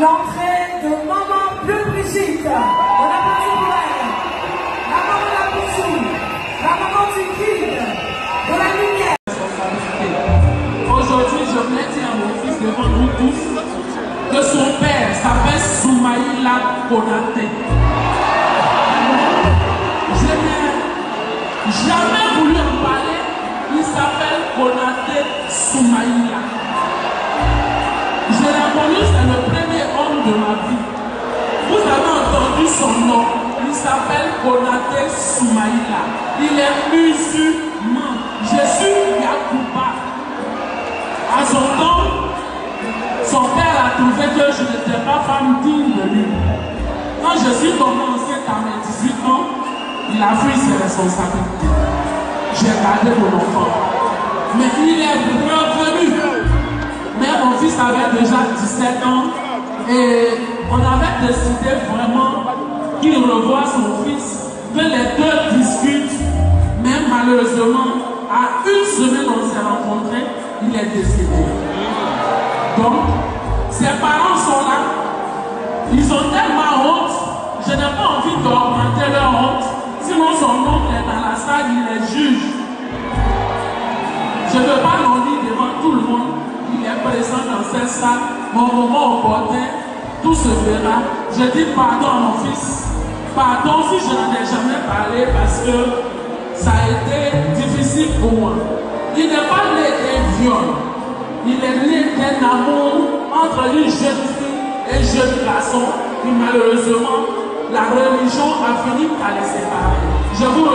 l'entrée de Maman Bleu Brigitte. On applaudit pour elle. La maman la bouchou, la maman du guide, de la lumière. Aujourd'hui, je voulais dire à mon fils devant nous tous que son père s'appelle Soumaïla Konate. Je n'ai jamais voulu s'appelle Konaté Soumaïla. Il est musulman. Je suis Yakouba. À son temps, son père a trouvé que je n'étais pas femme digne de lui. Quand je suis commencé à mes 18 ans, il a pris ses responsabilités. J'ai gardé mon enfant. Mais il est revenu. Mais mon fils avait déjà 17 ans et on avait décidé vraiment qu'il revoie son fils, que les deux discutent. Mais malheureusement, à une semaine on s'est rencontrés, il est décédé. Donc, ses parents sont là. Ils ont tellement honte. Je n'ai pas envie d'augmenter leur honte. Sinon, son oncle est dans la salle, il est juge. Je ne veux pas l'en dire devant tout le monde. Il est présent dans cette salle. Mon moment opportun, tout se verra. Je dis pardon à mon fils. Pardon si je n'en ai jamais parlé parce que ça a été difficile pour moi. Il n'est pas né d'un viol. Il est né d'un amour entre une jeune fille et un jeune garçon. Et malheureusement, la religion a fini par les séparer. Je vous